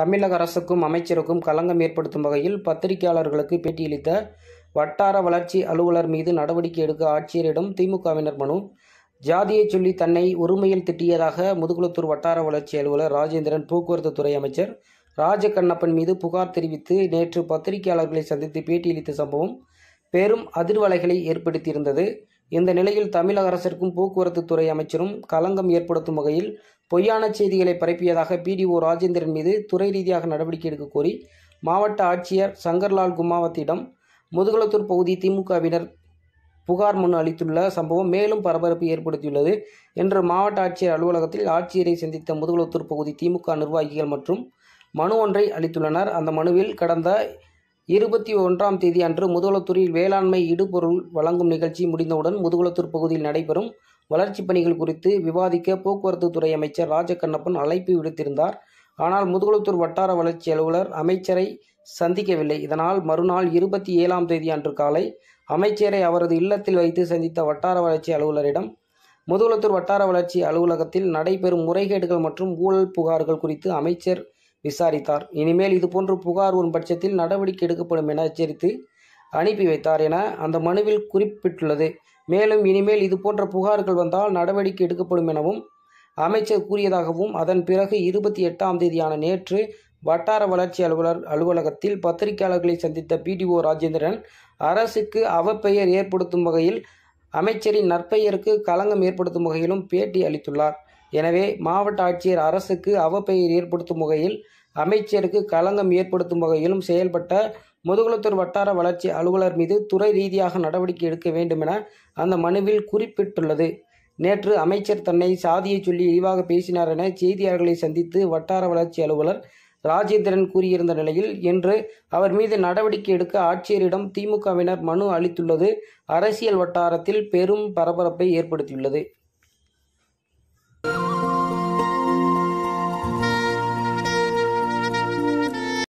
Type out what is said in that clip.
தமிழக அரசுக்கும் அமைச்சருக்கும் களங்கம் ஏற்படுத்தும் வகையில் பத்திரிகையாளர்களுக்கு பேட்டியளித்த வட்டார வளர்ச்சி அலுவலர் மீது நடவடிக்கை எடுக்க ஆட்சியரிடம் திமுகவினர் மனு. ஜாதியை சொல்லி தன்னை ஒருமையில் திட்டியதாக முதுகுளத்தூர் வட்டார வளர்ச்சி அலுவலர் ராஜேந்திரன் போக்குவரத்து துறை அமைச்சர் ராஜகண்ணப்பன் மீது புகார் தெரிவித்து நேற்று பத்திரிகையாளர்களை சந்தித்து பேட்டியளித்த சம்பவம் பெரும் அதிர்வலைகளை ஏற்படுத்தியிருந்தது. இந்த நிலையில் தமிழக அரசிற்கும் போக்குவரத்து துறை அமைச்சரும் களங்கம் ஏற்படுத்தும் வகையில் பொய்யான செய்திகளை பரப்பியதாக பிடிஓ ராஜேந்திரன் மீது துறை ரீதியாக நடவடிக்கை எடுக்க கோரி மாவட்ட ஆட்சியர் சங்கர்லால் குமாவத்திடம் முதுகுளத்தூர் பகுதி திமுகவினர் புகார் மனு அளித்துள்ள சம்பவம் மேலும் பரபரப்பு ஏற்படுத்தியுள்ளது என்று மாவட்ட ஆட்சியர் அலுவலகத்தில் ஆட்சியரை சந்தித்த முதுகுளத்தூர் பகுதி திமுக நிர்வாகிகள் மற்றும் மனு ஒன்றை அளித்துள்ளனர். அந்த மனுவில் கடந்த இருபத்தி ஒன்றாம் தேதி அன்று முதுகுளத்தூரில் வேளாண்மை இடுபொருள் வழங்கும் நிகழ்ச்சி முடிந்தவுடன் முதுகுளத்தூர் பகுதியில் நடைபெறும் வளர்ச்சிப் பணிகள் குறித்து விவாதிக்க போக்குவரத்து துறை அமைச்சர் ராஜகண்ணப்பன் அழைப்பு விடுத்திருந்தார். ஆனால் முதுகுளத்தூர் வட்டார வளர்ச்சி அலுவலர் அமைச்சரை சந்திக்கவில்லை. இதனால் மறுநாள் இருபத்தி ஏழாம் தேதி அன்று காலை அமைச்சரை அவரது இல்லத்தில் வைத்து சந்தித்த வட்டார வளர்ச்சி அலுவலரிடம் முதுகுளத்தூர் வட்டார வளர்ச்சி அலுவலகத்தில் நடைபெறும் முறைகேடுகள் மற்றும் ஊழல் புகார்கள் குறித்து அமைச்சர் விசாரித்தார். இனிமேல் இதுபோன்று புகார் வரும் பட்சத்தில் நடவடிக்கை எடுக்கப்படும் என எச்சரித்து அனுப்பி வைத்தார் என அந்த மனுவில் குறிப்பிட்டுள்ளது. மேலும் இனிமேல் இதுபோன்ற புகார்கள் வந்தால் நடவடிக்கை எடுக்கப்படும் எனவும் அமைச்சர் கூறியதாகவும் அதன் பிறகு இருபத்தி எட்டாம் தேதியான நேற்று வட்டார வளர்ச்சி அலுவலர் அலுவலகத்தில் பத்திரிகையாளர்களை சந்தித்த பிடிஓ ராஜேந்திரன் அரசுக்கு அவப்பெயர் ஏற்படுத்தும் வகையில் அமைச்சரின் நற்பெயருக்கு களங்கம் ஏற்படுத்தும் வகையிலும் பேட்டி அளித்துள்ளார். எனவே மாவட்ட ஆட்சியர் அரசுக்கு அவப்பெயர் ஏற்படுத்தும் வகையில் அமைச்சருக்கு களங்கம் ஏற்படுத்தும் வகையிலும் செயல்பட்ட முதுகுளத்தூர் வட்டார வளர்ச்சி அலுவலர் மீது துறை ரீதியாக நடவடிக்கை எடுக்க வேண்டும் என அந்த மனுவில் குறிப்பிட்டுள்ளது. நேற்று அமைச்சர் தன்னை சாதியை சொல்லி இழிவாக பேசினார் என செய்தியாளர்களை சந்தித்து வட்டார வளர்ச்சி அலுவலர் ராஜேந்திரன் கூறியிருந்த நிலையில் இன்று அவர் மீது நடவடிக்கை எடுக்க ஆட்சியரிடம் திமுகவினர் மனு அளித்துள்ளது. அரசியல் வட்டாரத்தில் பெரும் பரபரப்பை ஏற்படுத்தியுள்ளது.